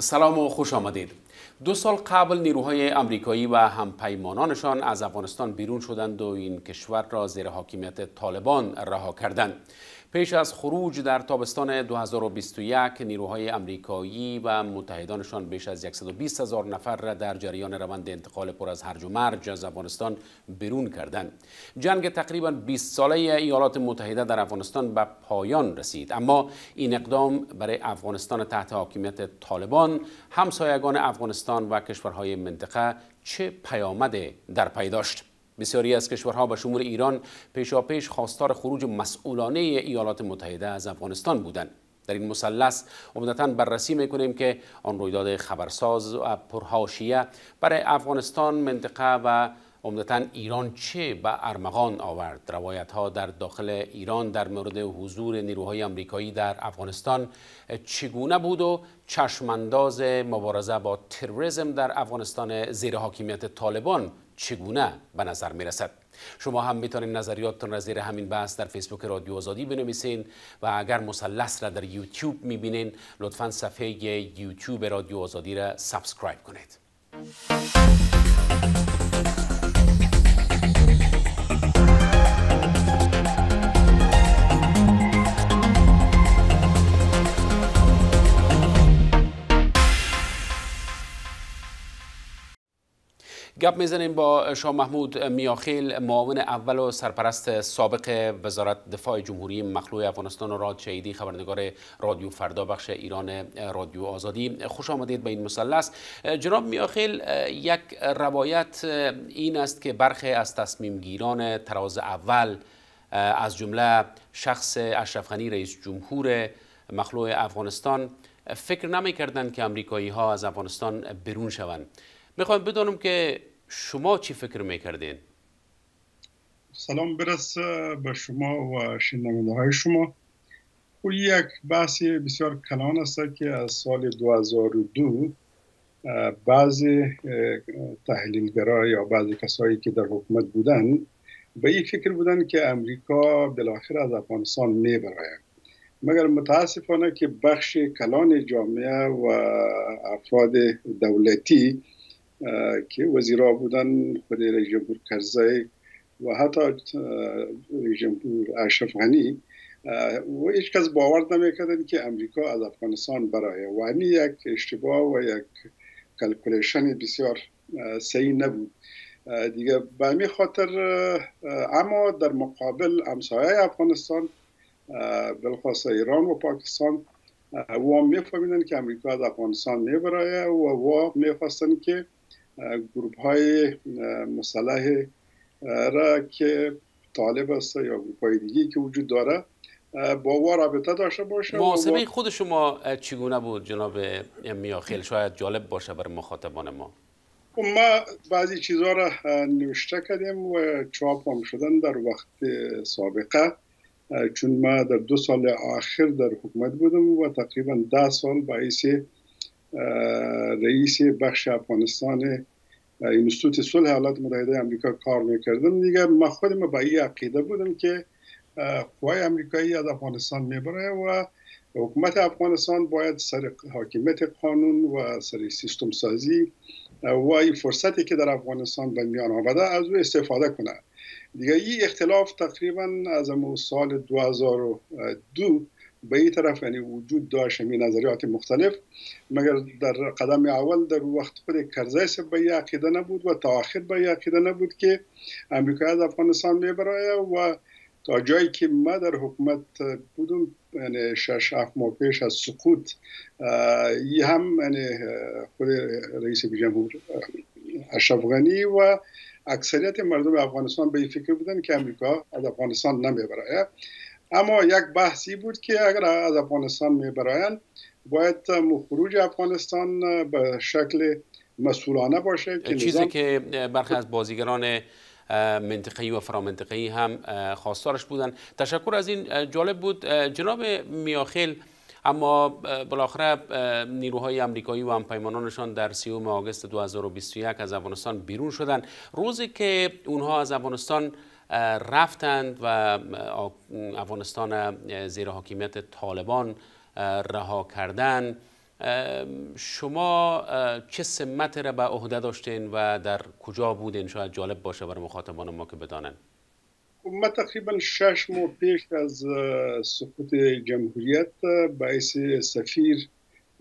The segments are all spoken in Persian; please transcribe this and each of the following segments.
سلام و خوش آمدید. دو سال قبل نیروهای امریکایی و همپیمانانشان از افغانستان بیرون شدند و این کشور را زیر حاکمیت طالبان رها کردند. پیش از خروج در تابستان 2021 نیروهای امریکایی و متحدانشان بیش از 120 هزار نفر را در جریان روند انتقال پر از هرج و مرج از افغانستان بیرون کردند. جنگ تقریبا 20 ساله ایالات متحده در افغانستان به پایان رسید اما این اقدام برای افغانستان تحت حاکمیت طالبان همسایگان افغانستان و کشورهای منطقه چه پیامد در پی داشت بسیاری از کشورها به شمول ایران پیشاپیش خواستار خروج مسئولانه ایالات متحده از افغانستان بودند. در این مثلث عمدتا بررسی می‌کنیم که آن رویداد خبرساز و پرهاشیه برای افغانستان منطقه و عمدتا ایران چه به ارمغان آورد. روایت ها در داخل ایران در مورد حضور نیروهای امریکایی در افغانستان چگونه بود و چشمانداز مبارزه با تروریسم در افغانستان زیر حاکمیت طالبان چگونه به نظر می رسد شما هم می‌تونید نظریاتتون را زیر همین بحث در فیسبوک رادیو آزادی بنویسین و اگر مثلث را در یوتیوب می‌بینین لطفا صفحه یوتیوب رادیو آزادی را subscribe کنید. گپ می‌زنیم با شاه محمود میاخیل معاون اول و سرپرست سابق وزارت دفاع جمهوری مخلوع افغانستان و راد شهیدی خبرنگار رادیو فردا بخش ایران رادیو آزادی. خوش آمدید به این مثلث. جناب میاخیل یک روایت این است که برخی از تصمیم گیران تراز اول از جمله شخص اشرف غنی رئیس جمهور مخلوع افغانستان فکر نمی کردند که امریکایی ها از افغانستان بیرون شوند. می‌خوایم بدانم که شما چی فکر می‌کردین؟ سلام برسه به شما و شنونده های شما. او یک بحث بسیار کلان است که از سال 2002 بعضی تحلیلگرا یا بعضی کسایی که در حکومت بودن به این فکر بودن که امریکا بالاخره از افغانستان می مگر متاسفانه که بخش کلان جامعه و افراد دولتی که وزیرا بودن خود رئیس جمهور کرزی و حتی رئیس جمهور اشرف غنی و هیچ کس باور نمی‌کردن که امریکا از افغانستان برای و یک اشتباه و یک calculation بسیار صحیح نبود. دیگه به همین خاطر اما در مقابل همسایه افغانستان بالخاص ایران و پاکستان و میفهمیدن که امریکا از افغانستان میبرایه و و می‌خواستن که گروپ های مسلح را که طالب است یا گروپ های دیگه که وجود داره با او رابطه داشته باشه محاسبه خود شما چگونه بود جناب میاخیل شاید جالب باشه برای مخاطبان ما. خب ما بعضی چیزها را نوشته کردیم و چاپ هم شدن در وقت سابقه. چون ما در دو سال آخر در حکومت بودم و تقریبا ده سال باعث رئیس بخش افغانستان اینستیتوت صلح ایالات متحده آمریکا کار می‌کردم دیگه ما خودم با این عقیده بودم که قوای امریکایی از افغانستان می‌بره و حکومت افغانستان باید سر حاکمیت قانون و سر سیستم سازی و این فرصتی که در افغانستان به میان آمده از او استفاده کنه. دیگه این اختلاف تقریبا از سال 2002 به این طرف یعنی وجود داشت می نظریات مختلف. مگر در قدم اول در وقت خود کرزی به این عقیده نبود و تا آخر به عقیده نبود که امریکا از افغانستان می‌بره و تا جایی که ما در حکومت بودم یعنی شش هفت ماه پیش از سقوط ای هم یعنی خود رئیس جمهور اشرف غنی و اکثریت مردم افغانستان به این فکر بودن که امریکا از افغانستان نمی‌بره اما یک بحثی بود که اگر از افغانستان میبرایند باید خروج افغانستان به شکل مسئولانه باشه که چیزی که برخی از بازیگران منطقه‌ای و فرامنطقه‌ای هم خواستارش بودن. تشکر از این جالب بود. جناب میاخیل اما بالاخره نیروهای امریکایی و همپیمانانشان در سیوم آگوست 2021 از افغانستان بیرون شدن روزی که اونها از افغانستان رفتند و افغانستان زیر حاکمیت طالبان رها کردن شما چه سمت را به عهده داشتین و در کجا بودین؟ شاید جالب باشه برای مخاطبان ما که بدانن ما تقریبا شش ماه پیش از سقوط جمهوریت باعث سفیر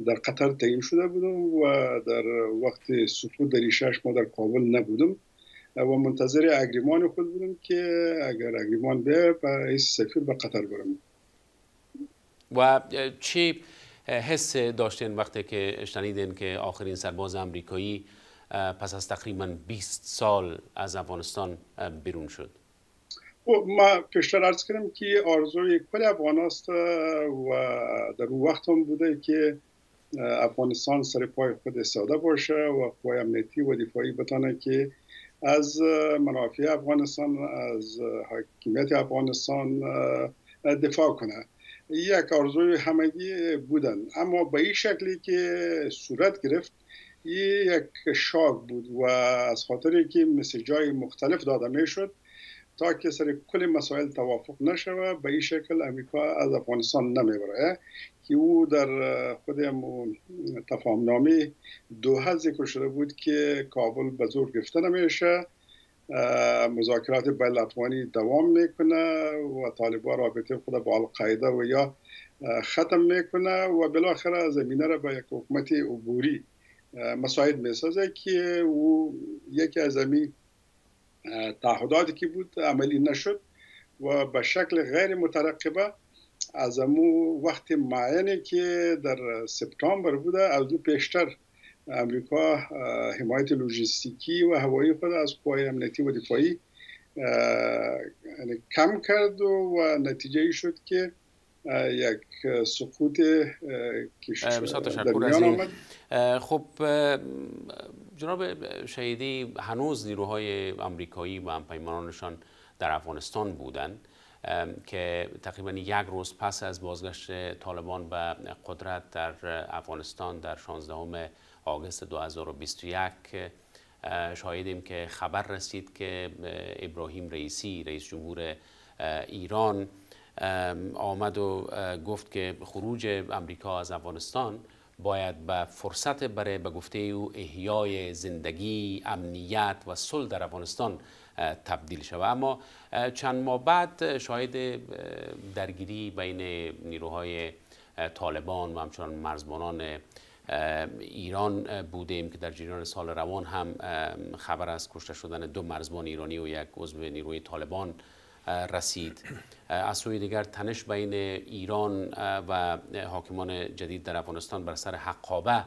در قطر تعیین شده بودم و در وقت سقوط در شش ماه در کابل نبودم. و منتظر اگریمان خود بودم که اگر اگریمان به باعث سفیر به قطر برم. و چی حس داشتین وقتی که شنیدین که آخرین سرباز امریکایی پس از تقریبا 20 سال از افغانستان بیرون شد؟ ما پیشتر ارز کردم که آرزوی کل افغان است و در اون وقت هم بوده که افغانستان سر پای خود ساده باشه و قوای امنیتی و دفاعی بتانه که از منافع افغانستان از حاکمیت افغانستان دفاع کنه. یک آرزوی همگی بودن. اما به این شکلی که صورت گرفت یک شاک بود و از خاطر که مسیجای مختلف داده می شد تا که سر کل مسائل توافق نشوه به این شکل امریکا از افغانستان نمی‌بره. که او در خود تفاهم دو ذکر شده بود که کابل به زور گرفته نمیشه. مذاکرات بین دوام می‌کنه و طالبان رابطه خود با القاعده و یا ختم می‌کنه و بالاخره زمینه را به یک حکومت عبوری مساعد می‌سازه که او یکی از امی تعهداتی که بود عملی نشد و به شکل غیر مترقبه از امو وقت معینی که در سپتامبر بوده از دو پیشتر امریکا حمایت لوجستیکی و هوایی خود از قوای امنیتی و دفاعی یعنی کم کرد و, نتیجه ای شد که یک سقوط کشور در خب جناب شهیدی هنوز نیروهای امریکایی و همپیمانانشان در افغانستان بودند که تقریبا یک روز پس از بازگشت طالبان به قدرت در افغانستان در 16 آگست 2021 شاهدیم که خبر رسید که ابراهیم رئیسی رئیس جمهور ایران آمد و گفت که خروج امریکا از افغانستان باید به فرصت برای به گفته او احیای زندگی امنیت و صلح در افغانستان تبدیل شود. اما چند ماه بعد شاهد درگیری بین نیروهای طالبان و همچنان مرزبانان ایران بودیم که در جریان سال روان هم خبر از کشته شدن دو مرزبان ایرانی و یک عضو نیروی طالبان رسید. از سوی دیگر تنش بین ایران و حاکمان جدید در افغانستان بر سر حقابه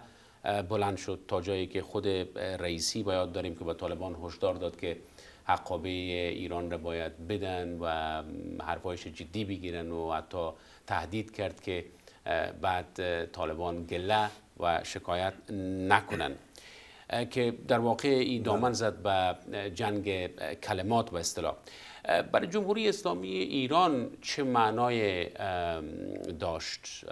بلند شد تا جایی که خود رئیسی باید داریم که به طالبان هشدار داد که حقابه ایران را باید بدن و حرفایش جدی بگیرن و حتی تهدید کرد که بعد طالبان گله و شکایت نکنن که در واقع این دامن زد به جنگ کلمات و اصطلاح. برای جمهوری اسلامی ایران چه معنای داشت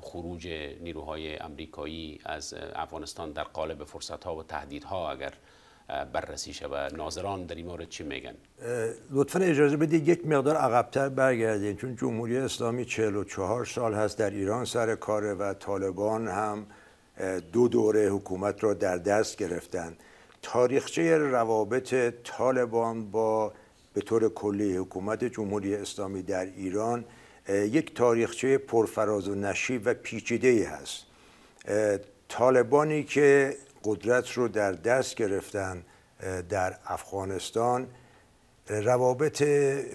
خروج نیروهای امریکایی از افغانستان در قالب فرصت ها و تهدیدها اگر بررسی شود؟ ناظران در این مورد چی میگن؟ لطفا اجازه بدید یک مقدار عقبتر برگردیم. چون جمهوری اسلامی 44 سال هست در ایران سر کاره و طالبان هم دو دوره حکومت را در دست گرفتن. تاریخچه روابط طالبان با به طور کلی حکومت جمهوری اسلامی در ایران یک تاریخچه پرفراز و نشیب و پیچیده ای هست طالبانی که قدرت رو در دست گرفتن در افغانستان روابط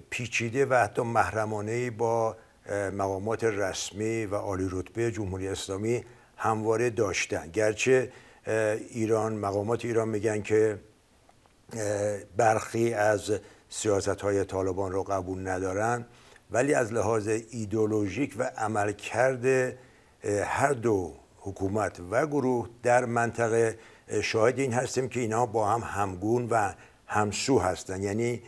پیچیده و حتی محرمانه با مقامات رسمی و عالی رتبه جمهوری اسلامی همواره داشتن. گرچه ایران مقامات ایران میگن که برخی از سیاست های طالبان رو قبول ندارن ولی از لحاظ ایدولوژیک و عملکرد هر دو حکومت و گروه در منطقه شاهد این هستیم که اینا با هم همگون و همسو هستند یعنی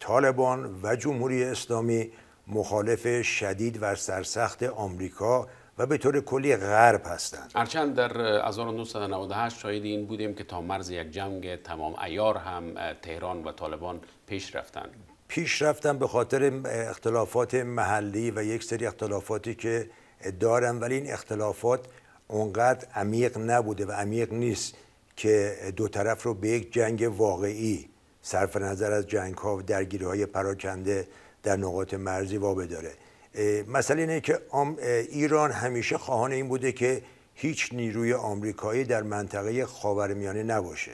طالبان و جمهوری اسلامی مخالف شدید و سرسخت آمریکا و به طور کلی غرب هستند. هرچند در 1998 شاهد این بودیم که تا مرز یک جنگ تمام ایار هم تهران و طالبان پیش رفتند. پیش رفتن به خاطر اختلافات محلی و یک سری اختلافاتی که دارن ولی این اختلافات اونقدر عمیق نبوده و عمیق نیست که دو طرف رو به یک جنگ واقعی صرف نظر از جنگ ها و درگیری های پراکنده در نقاط مرزی وابداره مسئله اینه که ایران همیشه خواهان این بوده که هیچ نیروی آمریکایی در منطقه خاورمیانه نباشه.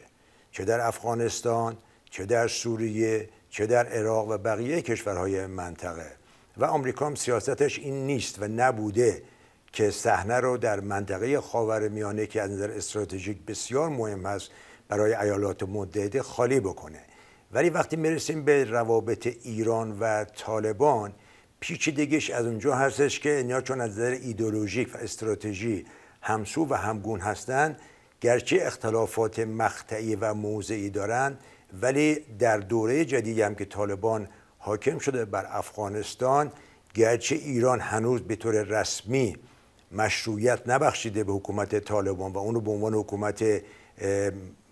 چه در افغانستان چه در سوریه چه در عراق و بقیه کشورهای منطقه. و آمریکا هم سیاستش این نیست و نبوده که صحنه رو در منطقه خاورمیانه که از نظر استراتژیک بسیار مهم است برای ایالات متحده خالی بکنه. ولی وقتی می‌رسیم به روابط ایران و طالبان پیچیدگیش از اونجا هستش که اینا چون از نظر ایدولوژیک و استراتژی همسو و همگون هستند گرچه اختلافات مقطعی و موضعی دارند ولی در دوره جدیدی هم که طالبان حاکم شده بر افغانستان گرچه ایران هنوز به طور رسمی مشروعیت نبخشیده به حکومت طالبان و اونو به عنوان حکومت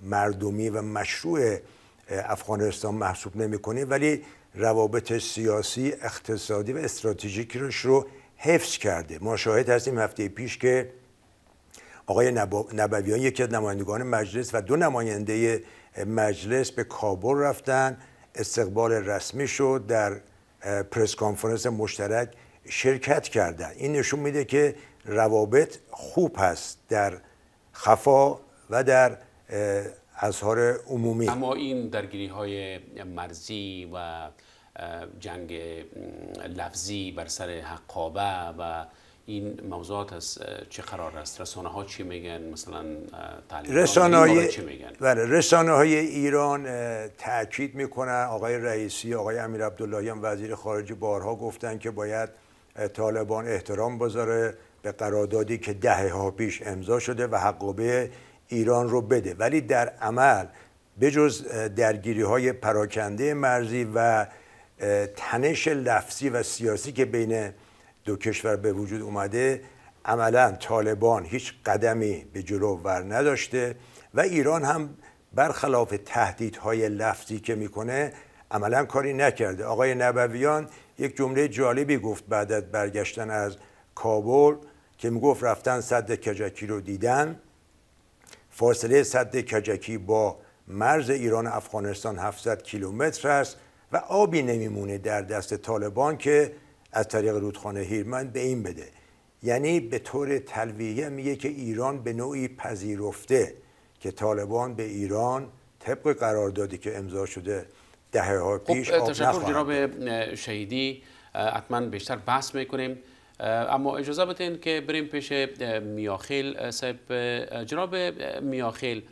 مردمی و مشروع افغانستان محسوب نمی‌کنه ولی روابط سیاسی اقتصادی و استراتژیکش رو حفظ کرده. ما شاهد هستیم هفته پیش که آقای نبویان یکی از نمایندگان مجلس و دو نماینده مجلس به کابل رفتن. استقبال رسمی شد در پرس کانفرنس مشترک شرکت کردن. این نشون میده که روابط خوب هست در خفا و در اظهار عمومی. اما این درگیری های مرزی و جنگ لفظی بر سر حقابه و این موضوعات از چه قرار است؟ رسانه ها چی میگن؟ مثلا رسانه های چی میگن؟ بله رسانه های ایران تاکید می‌کنن. آقای رئیسی آقای امیر عبداللهیان وزیر خارجه بارها گفتن که باید طالبان احترام بذاره به قراردادی که دهه ها پیش امضا شده و حقابه ایران رو بده. ولی در عمل بجز درگیری های پراکنده مرزی و تنش لفظی و سیاسی که بین دو کشور به وجود اومده عملا طالبان هیچ قدمی به جلو ور نداشته و ایران هم برخلاف تهدیدهای لفظی که می‌کنه عملا کاری نکرده. آقای نبویان یک جمله جالبی گفت بعد از برگشتن از کابل که می‌گفت رفتن صد کجکی رو دیدن. فاصله صد کجکی با مرز ایران و افغانستان 700 کیلومتر است و آبی نمیمونه در دست طالبان که از طریق رودخانه هیرمن به این بده. یعنی به طور تلویه میگه که ایران به نوعی پذیرفته که طالبان به ایران طبق قراردادی که امضا شده دهه ها خب، پیش خب تشکر جناب شهیدی. حتما بیشتر بحث می‌کنیم. اما اجازه بدین که بریم پیش میاخیل. صاحب جناب میاخیل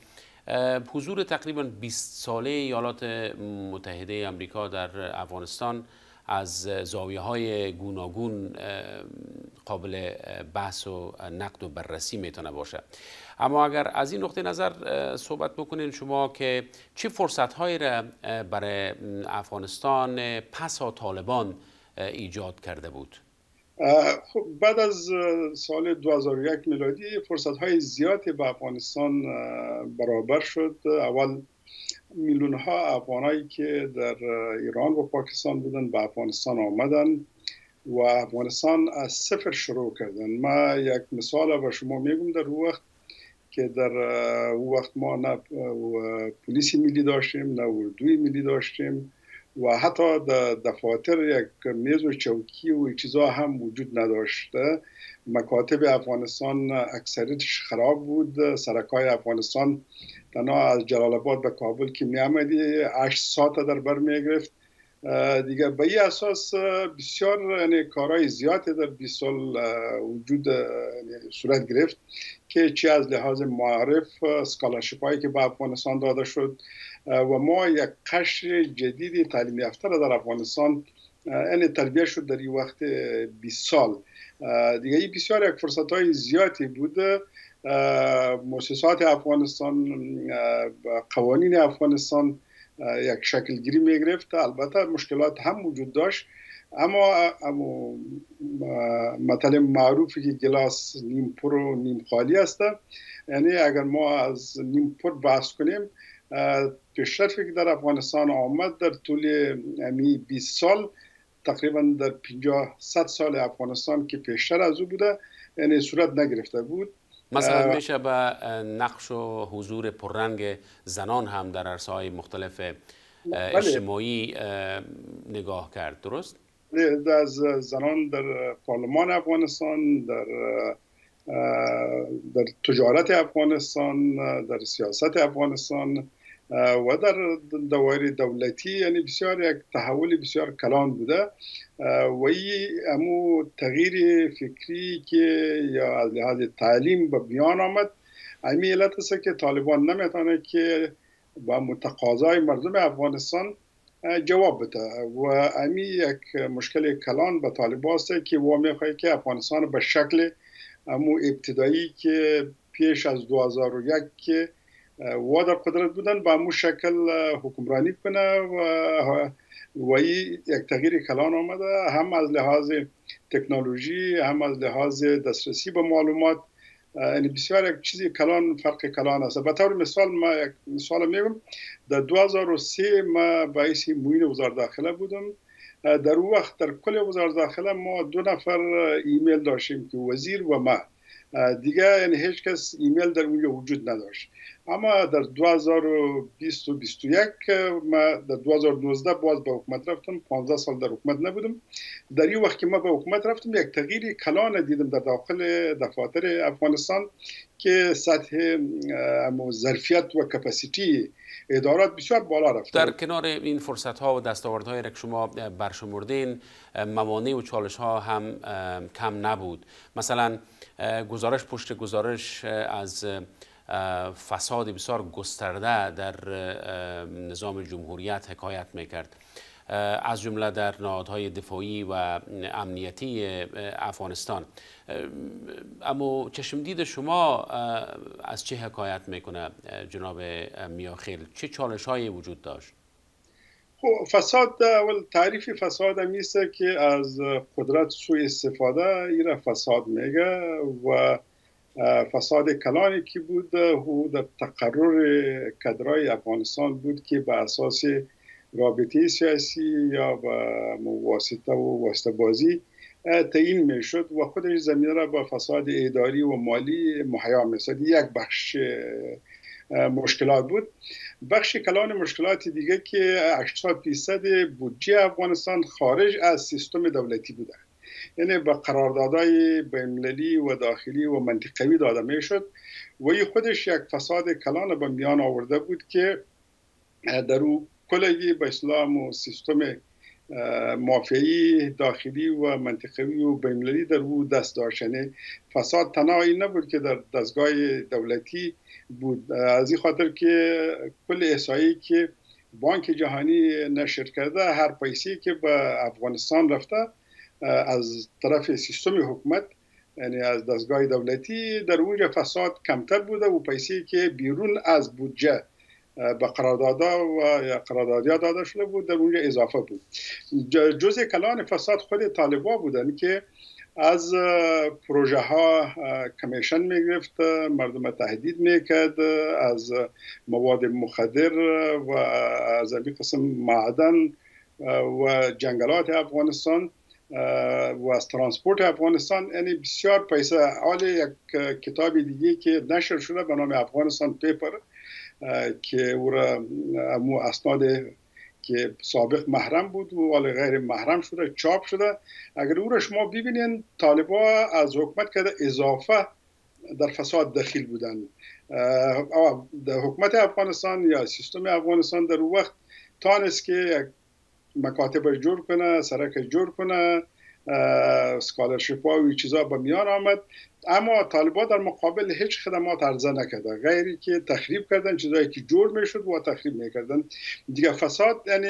حضور تقریبا 20 ساله ایالات متحده امریکا در افغانستان از زاویه های گوناگون قابل بحث و نقد و بررسی می‌تونه باشه. اما اگر از این نقطه نظر صحبت بکنین شما که چه فرصت هایی را برای افغانستان پس طالبان ایجاد کرده بود؟ خب بعد از سال 2001 میلادی فرصت های زیادی به افغانستان برابر شد. اول میلیون ها افغانایی که در ایران و پاکستان بودن به افغانستان آمدن و افغانستان از صفر شروع کردن. ما یک مثال به شما میگم در وقت که در او وقت ما نه پلیسی ملی داشتیم نه اردوی ملی داشتیم. و حتی دفاتر یک میز و چوکی و چیزا هم وجود نداشته. مکاتب افغانستان اکثریتش خراب بود. سرکای افغانستان تنها از جلال آباد به کابل که می آمدی 8 ساعت در بر می گرفت دیگه به این اساس بسیار یعنی کارهای زیادی در 20 سال وجود یعنی صورت گرفت. که چی از لحاظ معرف سکالرشپ هایی که به افغانستان داده شد و ما یک قشر جدید تعلیم یافته در افغانستان این تربیه شد در این وقت 20 سال. دیگه این بسیار یک فرصت های زیادی بوده. مؤسسات افغانستان قوانین افغانستان یک شکل گیری می گرفت البته مشکلات هم وجود داشت. اما مطلب معروفی که گلاس نیم پر و نیم خالی است یعنی اگر ما از نیم پر بحث کنیم پیشرفتی که در افغانستان آمد در طول امی 20 سال تقریبا در 50 100 سال افغانستان که پیشتر از او بوده یعنی صورت نگرفته بود مثلا میشه به نقش و حضور پررنگ زنان هم در عرصه های مختلف بله. اجتماعی نگاه کرد درست؟ از زنان در پارلمان افغانستان در در تجارت افغانستان در سیاست افغانستان و در دوائر دولتی. یعنی بسیار یک تحول بسیار کلان بوده. و ای امو تغییر فکری که یا از لحاظ تعلیم به بیان آمد. امی علت است که طالبان نمی‌تونه که با متقاضای مردم افغانستان جواب بده. و امی یک مشکل کلان به طالبان است که و میخواه که افغانستان به شکل امو ابتدایی که پیش از 2001 که و در قدرت بودن با امو شکل حکمرانی کنه و و یک تغییر کلان آمده. هم از لحاظ تکنولوژی هم از لحاظ دسترسی به معلومات یعنی بسیار یک چیزی کلان فرق کلان است. به طور مثال ما یک مثال میگم در 2003 ما باعث موین وزارت داخله بودم. در اون وقت در کل وزارت داخله ما دو نفر ایمیل داشتیم که وزیر و ما. دیگه یعنی هیچ کس ایمیل در اونجا وجود نداشت. اما در 2020 و 21 ما در 2012 باز به حکومت رفتم 15 سال در حکومت نبودم در این وقت که ما به حکومت رفتم یک تغییر کلان دیدم در داخل دفاتر افغانستان که سطح ظرفیت و کپاسیتی ادارات بسیار بالا رفت در کنار این فرصت ها و دستاوردهایی که شما برشمردین موانع و چالش ها هم کم نبود مثلا گزارش پشت گزارش از فساد بسیار گسترده در نظام جمهوریت حکایت می‌کرد. از جمله در نهادهای دفاعی و امنیتی افغانستان. اما چشم دید شما از چه حکایت می‌کنه جناب میاخیل؟ چه چالش هایی وجود داشت؟ خب فساد اول تعریف فساد همیست که از قدرت سوء استفاده ایره فساد میگه و فساد کلانی که بود او در تقرر کدرای افغانستان بود که به اساس رابطه سیاسی یا به واسطه و واسطه بازی تعیین می شد و خودش زمینه را با فساد اداری و مالی محیا می یک بخش مشکلات بود. بخش کلان مشکلات دیگه که 80 درصد بودجه افغانستان خارج از سیستم دولتی بوده. یعنی به قراردادهای بینالمللی و داخلی و منطقوی داده می شد و خودش یک فساد کلان به میان آورده بود که در او کلگی به اسلام و سیستم مافیایی داخلی و منطقوی و بینالمللی در او دست داشت. یعنی فساد تنها نبود که در دستگاه دولتی بود. از این خاطر که کل احسایی که بانک جهانی نشر کرده هر پیسی که به افغانستان رفته از طرف سیستم حکومت یعنی از دستگاه دولتی در اونجا فساد کمتر بوده و پیسی که بیرون از بودجه به قراردادها و یا قراردادیا داده شده بود در اونجا اضافه بود. جزء کلان فساد خود طالبا بودن که از پروژه ها کمیشن می‌گرفت مردم تهدید می‌کرد از مواد مخدر و از این قسم معدن و جنگلات افغانستان. و از ترانسپورت افغانستان یعنی بسیار پیسه. حال یک کتاب دیگه که نشر شده به نام افغانستان پیپر که او را امو اسناد که سابق محرم بود و حال غیر محرم شده چاپ شده. اگر او را شما ببینین طالبا از حکومت کرده اضافه در فساد دخیل بودن. در حکومت افغانستان یا سیستم افغانستان در وقت تانست که مکاتب جور کنه سرک جور کنه سکالرشپ ها و چیزا به میان آمد. اما طالبا در مقابل هیچ خدمات عرضه نکرده غیری که تخریب کردن چیزایی که جور می‌شد و تخریب می‌کردن. دیگه فساد یعنی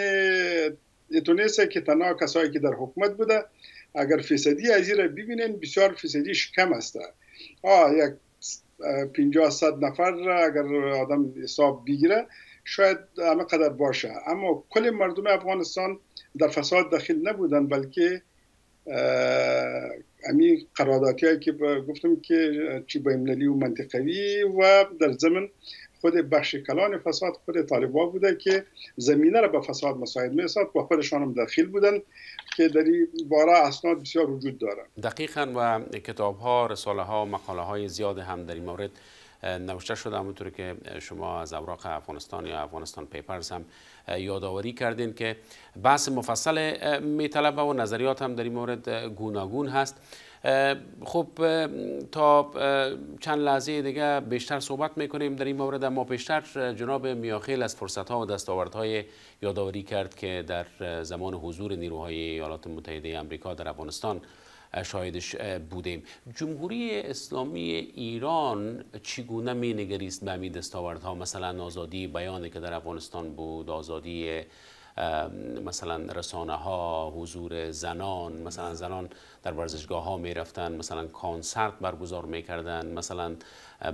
اتونیسه که تنها کسایی که در حکومت بوده اگر فیصدی از را ببینین بسیار فیصدیش کم است. آه یک 50 صد نفر اگر آدم حساب بگیره شاید همه قدر باشه. اما کل مردم افغانستان در فساد داخل نبودن بلکه امی قراردادی که گفتم که چی بینالمللی و منطقوی و در زمن خود بخش کلان فساد خود طالبا بوده که زمینه را به فساد مساعد میساد و خودشان هم دخیل بودن که در این باره اسناد بسیار وجود دارن دقیقا و کتاب ها رساله ها مقاله های زیاد هم در این مورد نوشته شده همونطور که شما از اوراق افغانستان یا افغانستان پیپرز هم یادآوری کردین که بحث مفصل میطلبه و نظریات هم در این مورد گوناگون هست. خب تا چند لحظه دیگه بیشتر صحبت می‌کنیم در این مورد اما پیشتر جناب میاخیل از فرصت ها و دستاوردهای یادآوری کرد که در زمان حضور نیروهای ایالات متحده آمریکا در افغانستان شاهدش بودیم. جمهوری اسلامی ایران چگونه می نگریست به همین دستاوردها؟ مثلا آزادی بیانی که در افغانستان بود آزادی مثلا رسانه ها حضور زنان مثلا زنان در ورزشگاه ها می رفتن مثلا کانسرت برگزار می کردن مثلا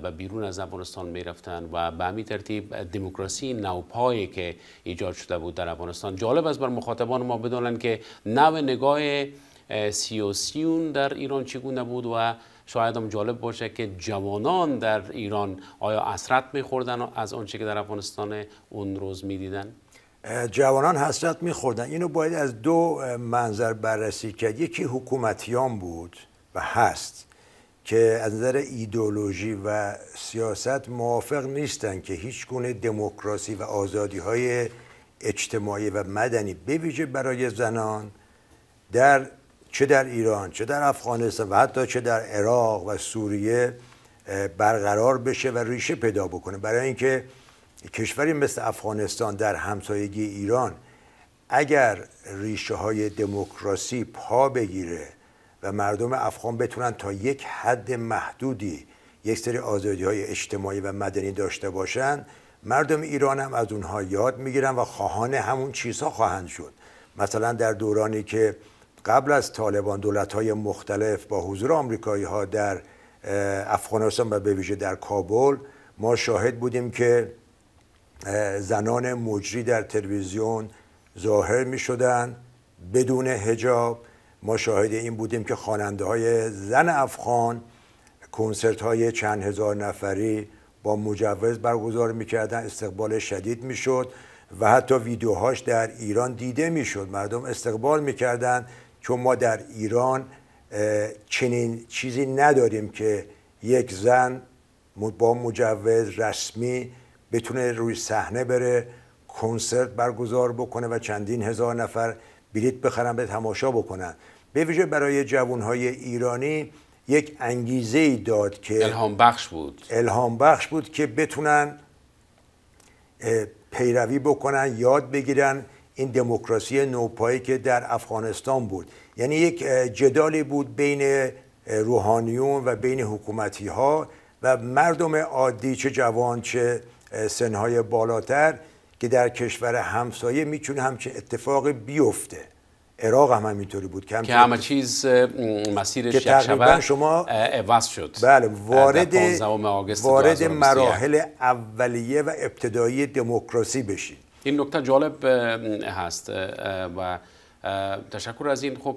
به بیرون از افغانستان می رفتن و به همین ترتیب دموکراسی نوپایی که ایجاد شده بود در افغانستان. جالب است بر مخاطبان ما بدانند که نوع نگاه سیاسیون در ایران چگونه بود و شاید هم جالب باشه که جوانان در ایران آیا اسرت میخوردن از آنچه که در افغانستان اون روز می‌دیدن؟ جوانان حسرت میخوردن اینو باید از دو منظر بررسی کرد یکی حکومتیان بود و هست که از نظر ایدولوژی و سیاست موافق نیستن که هیچ گونه دموکراسی و آزادی های اجتماعی و مدنی بویژه برای زنان در چه در ایران چه در افغانستان و حتی چه در عراق و سوریه برقرار بشه و ریشه پیدا بکنه. برای اینکه کشوری مثل افغانستان در همسایگی ایران اگر ریشه های دموکراسی پا بگیره و مردم افغان بتونن تا یک حد محدودی یک سری آزادی های اجتماعی و مدنی داشته باشن مردم ایران هم از اونها یاد می‌گیرن و خواهان همون چیزها خواهند شد. مثلا در دورانی که قبل از طالبان دولت های مختلف با حضور آمریکایی ها در افغانستان و به ویژه در کابل ما شاهد بودیم که زنان مجری در تلویزیون ظاهر می شدن بدون هجاب ما شاهد این بودیم که خواننده های زن افغان کنسرت های چند هزار نفری با مجوز برگزار می‌کردن استقبال شدید می‌شد و حتی ویدیوهاش در ایران دیده می‌شد. مردم استقبال می‌کردن چون ما در ایران چنین چیزی نداریم که یک زن با مجوز رسمی بتونه روی صحنه بره کنسرت برگزار بکنه و چندین هزار نفر بلیت بخرن به تماشا بکنن. به ویژه برای جوانهای ایرانی یک انگیزه ای داد که الهام بخش بود. الهام بخش بود که بتونن پیروی بکنن یاد بگیرن این دموکراسی نوپایی که در افغانستان بود. یعنی یک جدالی بود بین روحانیون و بین حکومتی ها و مردم عادی چه جوان چه سنهای بالاتر که در کشور همسایه می‌تونه همچین اتفاقی بیفته. عراق هم همینطوری بود. که, که همه چیز مسیرش که تقریبا شما عوض شد. بله وارد وارد مراحل اولیه و ابتدایی دموکراسی بشید. این نکته جالب هست و تشکر از این. خب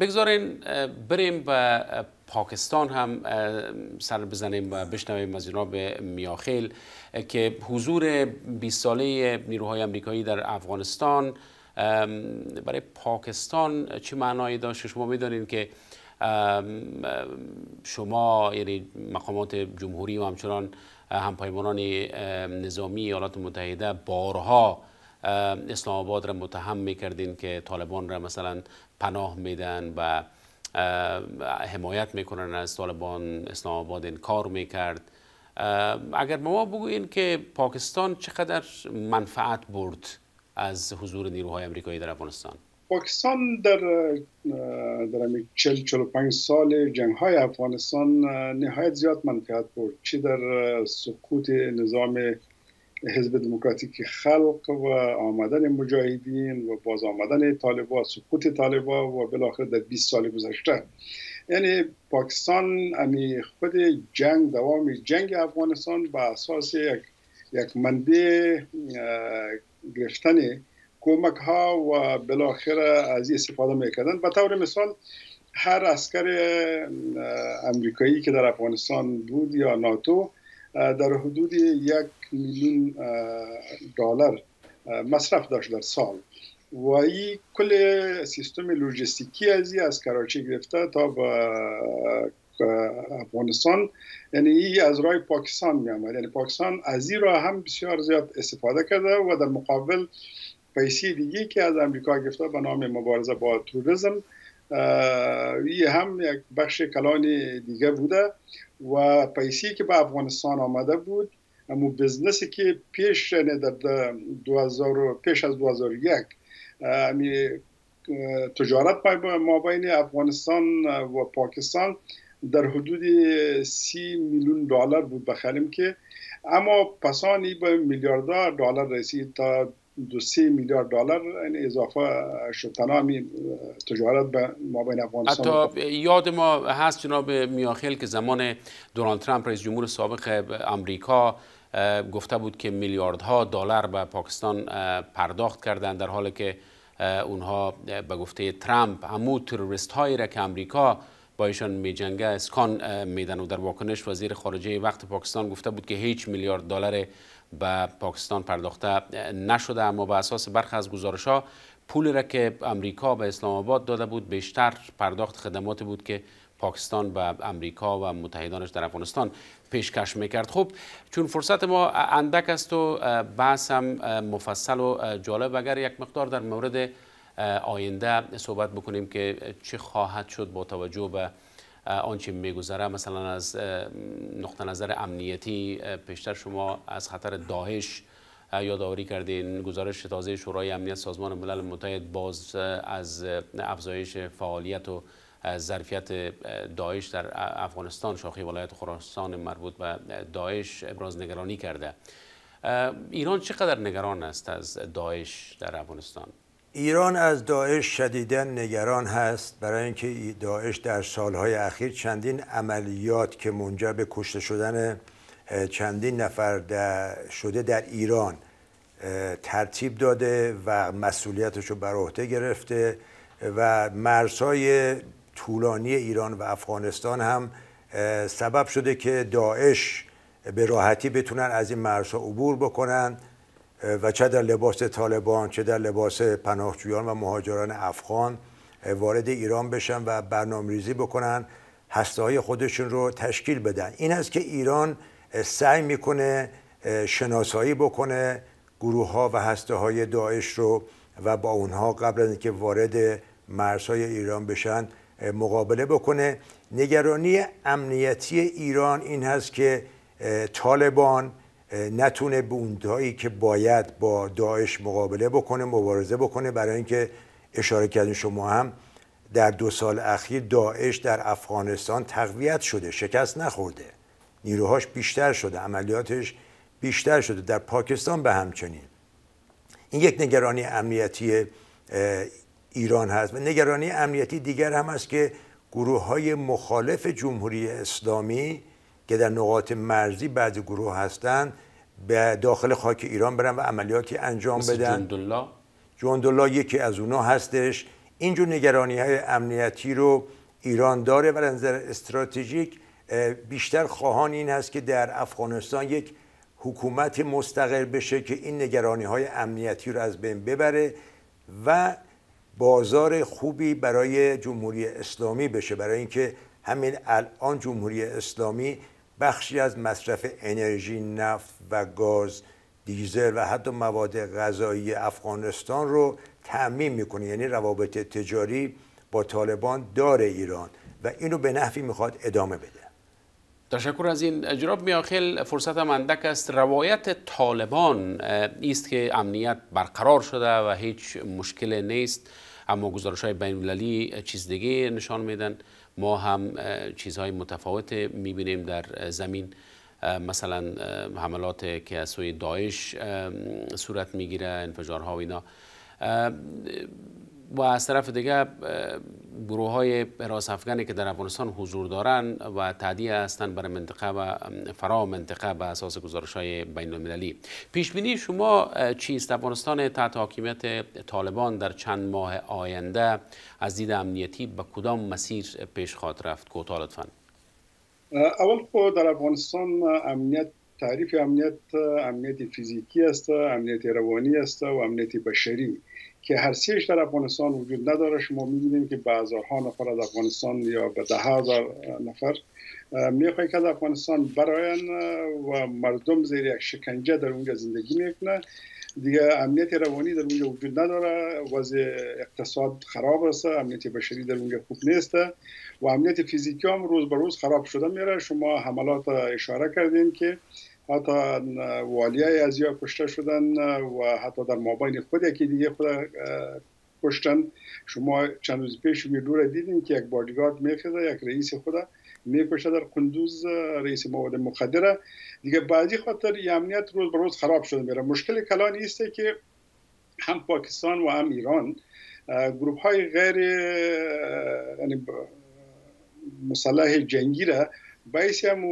بگذارین بریم و پاکستان هم سر بزنیم و بشنویم از جناب میاخیل که حضور 20 ساله نیروهای امریکایی در افغانستان برای پاکستان چه معنایی داشت؟ شما می‌دانید که شما یعنی مقامات جمهوری و همچنان همپایمانان نظامی ایالات متحده بارها اسلام آباد را متهم می‌کردین که طالبان را مثلا پناه میدن و حمایت می‌کنن از طالبان اسلام آباد کار می‌کرد اگر ما بگوییم که پاکستان چقدر منفعت برد از حضور نیروهای امریکایی در افغانستان. پاکستان در در 40 45 سال جنگ های افغانستان نهایت زیاد منفعت برد چه در سقوط نظام حزب دموکراتیک خلق و آمدن مجاهدین و باز آمدن طالبا سقوط طالبا و بالاخره در 20 سال گذشته. یعنی پاکستان امی خود جنگ دوام جنگ افغانستان با اساس یک یک منبع گرفتن کمک ها و بالاخره از این استفاده می‌کردن. به طور مثال هر اسکر امریکایی که در افغانستان بود یا ناتو در حدود یک میلیون دلار مصرف داشت در سال. و این کل سیستم لوجستیکی ازی از کراچی گرفته تا با افغانستان. یعنی ای از رای پاکستان می آمد یعنی پاکستان از این را هم بسیار زیاد استفاده کرده و در مقابل پیسی دیگه که از امریکا گرفته به نام مبارزه با توریسم این هم یک بخش کلان دیگه بوده و پیسی که به افغانستان آمده بود اما بزنسی که پیش یعنی در 2000 پیش از 2001 تجارت ما بین افغانستان و پاکستان در حدود سی میلیون دلار بود بخریم که اما پسانی به میلیاردها دلار رسید تا دو سی میلیارد دلار این اضافه شد. تنها تجارت به ما بین افغانستان حتی یاد ما هست جناب میاخیل که زمان دونالد ترامپ رئیس جمهور سابق امریکا گفته بود که میلیاردها دلار به پاکستان پرداخت کردند در حالی که اونها به گفته ترامپ همو تروریست هایی را که امریکا با ایشان می جنگه اسکان میدن. و در واکنش وزیر خارجه وقت پاکستان گفته بود که هیچ میلیارد دلار به پاکستان پرداخته نشده اما به اساس برخی از گزارش ها پولی را که امریکا به اسلام آباد داده بود بیشتر پرداخت خدمات بود که پاکستان به امریکا و متحدانش در افغانستان پیشکش می‌کرد. خب چون فرصت ما اندک است و بحث هم مفصل و جالب اگر یک مقدار در مورد آینده صحبت بکنیم که چه خواهد شد با توجه به آنچه میگذره مثلا از نقطه نظر امنیتی پیشتر شما از خطر داعش یادآوری کردین گزارش تازه شورای امنیت سازمان ملل متحد باز از افزایش فعالیت و ظرفیت داعش در افغانستان شاخه ولایت خراسان مربوط به داعش ابراز نگرانی کرده. ایران چقدر نگران است از داعش در افغانستان؟ ایران از داعش شدیدا نگران هست برای اینکه داعش در سالهای اخیر چندین عملیات که منجر به کشته شدن چندین نفر شده در ایران ترتیب داده و مسئولیتش رو بر عهده گرفته و مرزهای طولانی ایران و افغانستان هم سبب شده که داعش به راحتی بتونن از این مرزها عبور بکنن. و چه در لباس طالبان چه در لباس پناهجویان و مهاجران افغان وارد ایران بشن و برنامه ریزی بکنن هسته های خودشون رو تشکیل بدن. این است که ایران سعی می‌کنه شناسایی بکنه گروه ها و هسته های داعش رو و با اونها قبل از اینکه وارد مرزهای ایران بشن مقابله بکنه. نگرانی امنیتی ایران این هست که طالبان نتونه به اونجایی که باید با داعش مقابله بکنه مبارزه بکنه. برای اینکه اشاره کردین شما هم در دو سال اخیر داعش در افغانستان تقویت شده شکست نخورده. نیروهاش بیشتر شده عملیاتش بیشتر شده. در پاکستان به همچنین. این یک نگرانی امنیتی ایران هست. و نگرانی امنیتی دیگر هم است که گروه های مخالف جمهوری اسلامی که در نقاط مرزی بعضی گروه هستند به داخل خاک ایران برن و عملیاتی انجام بدن. جندالله جندالله یکی از اونا هستش. اینجور نگرانی های امنیتی رو ایران داره و نظر استراتژیک بیشتر خواهان این هست که در افغانستان یک حکومت مستقل بشه که این نگرانی های امنیتی رو از بین ببره و بازار خوبی برای جمهوری اسلامی بشه. برای اینکه همین الان جمهوری اسلامی بخشی از مصرف انرژی نفت و گاز دیزل و حتی مواد غذایی افغانستان رو تعمین می‌کنه. یعنی روابط تجاری با طالبان داره ایران و اینو به نحوی می‌خواد ادامه بده. تشکر از این جناب. میاخیل فرصت اندک است. روایت طالبان است که امنیت برقرار شده و هیچ مشکل نیست. اما گزارش های بین چیز دیگه نشان میدن. ما هم چیزهای متفاوت می‌بینیم در زمین. مثلا حملات که از سوی داعش صورت می‌گیره انفجارها و اینا. و از طرف دیگه گروه های راس افغانی که در افغانستان حضور دارند و تعدیه هستند برای منطقه و فرا منطقه به اساس گزارش های بین المللی پیش بینی شما چیست؟ افغانستان تحت حاکمیت طالبان در چند ماه آینده از دید امنیتی به کدام مسیر پیش خواهد رفت؟ کوتاه لطفا. اول خود در افغانستان امنیت تعریف امنیت امنیت فیزیکی است امنیت روانی است و امنیت بشری که هر سیش در افغانستان وجود نداره. شما می‌بینید که به هزارها نفر از افغانستان یا به ده هزار نفر می‌خوای که از افغانستان براین و مردم زیر یک شکنجه در اونجا زندگی می‌کنه دیگه امنیت روانی در اونجا وجود نداره. وضع اقتصاد خراب است امنیت بشری در اونجا خوب نیست و امنیت فیزیکی هم روز به روز خراب شده میره. شما حملات اشاره کردین که حتی والی از یا کشته شدن و حتی در مابین خود یکی دیگه خود کشتن. شما چند روز پیش ویدیو را دیدین که یک بادیگارد میخزه یک رئیس خود می‌کشه در قندوز رئیس مواد مخدره. دیگه بعضی خاطر امنیت روز به روز خراب شده میره. مشکل کلان است که هم پاکستان و هم ایران گروپ های غیر یعنی مسلح جنگی را باعث هم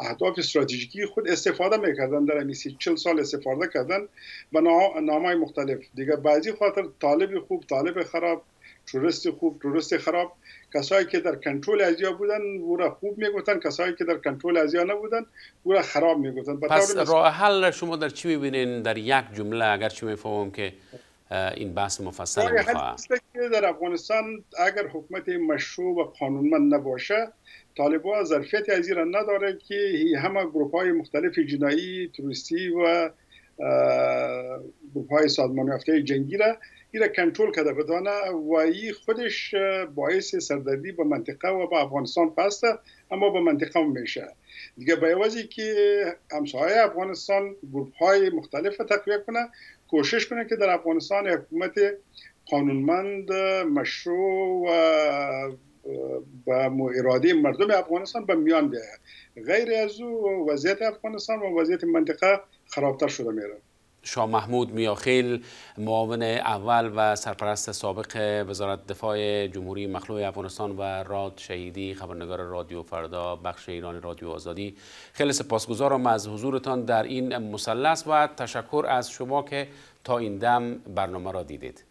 اهداف استراتژیکی خود استفاده می‌کردن. در این چل سال استفاده کردن به نامای مختلف. دیگه بعضی خاطر طالب خوب طالب خراب. تورست خوب تورست خراب. کسایی که در کنترل ازیا بودن او را خوب می‌گفتن. کسایی که در کنترل ازیا نبودن او را خراب می‌گفتن. پس راه حل شما در چی می‌بینین؟ در یک جمله اگر چی می‌فهمم که این بحث مفصل می‌خواه که در افغانستان اگر حکومت مشروع و قانونمند نباشه طالبان ظرفیت از را نداره که همه گروپ های مختلف جنایی توریستی و گروپ های سازمان یافته جنگی را را کنترل کرده بدانه و ای خودش باعث سردردی به منطقه و به افغانستان پسته اما به منطقه هم میشه. دیگه به عوضی که همسایه افغانستان گروپ های مختلف تقویه کنه کوشش کنه که در افغانستان حکومت قانونمند مشروع و با اراده مردم افغانستان به میان بیاید. غیر از او وضعیت افغانستان و وضعیت منطقه خرابتر شده میره شاه محمود میاخیل معاون اول و سرپرست سابق وزارت دفاع جمهوری مخلوع افغانستان و راد شهیدی خبرنگار رادیو فردا بخش ایران رادیو آزادی. خیلی سپاسگزارم از حضورتان در این مثلث و تشکر از شما که تا این دم برنامه را دیدید.